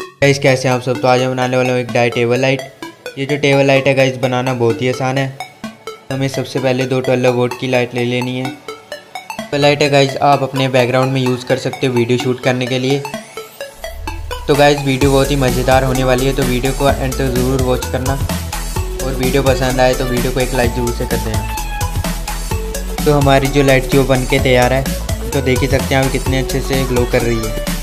Guys कैसे हैं आप सब? तो आज हम बनाने वाले हूँ एक डाई टेबल लाइट। ये जो टेबल लाइट है गाइस बनाना बहुत ही आसान है। तो हमें सबसे पहले दो ट्वेल्व वोट की लाइट ले लेनी है। टेबल लाइट है गाइस आप अपने बैकग्राउंड में यूज़ कर सकते हो वीडियो शूट करने के लिए। तो गाइस वीडियो बहुत ही मज़ेदार होने वाली है तो वीडियो को एंड तक ज़रूर वॉच करना। और वीडियो पसंद आए तो वीडियो को एक लाइक ज़रूर से कर देना। तो हमारी जो लाइट थी वो बन के तैयार है तो देख ही सकते हैं आप कितने अच्छे से ग्लो कर रही है।